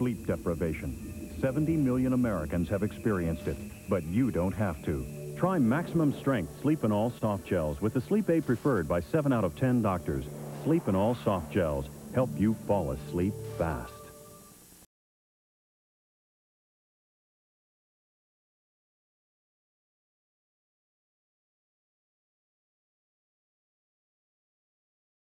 sleep deprivation. 70 million Americans have experienced it, but you don't have to. Try maximum strength Sleepinal soft gels with the sleep aid preferred by 7 out of 10 doctors. Sleepinal soft gels help you fall asleep fast.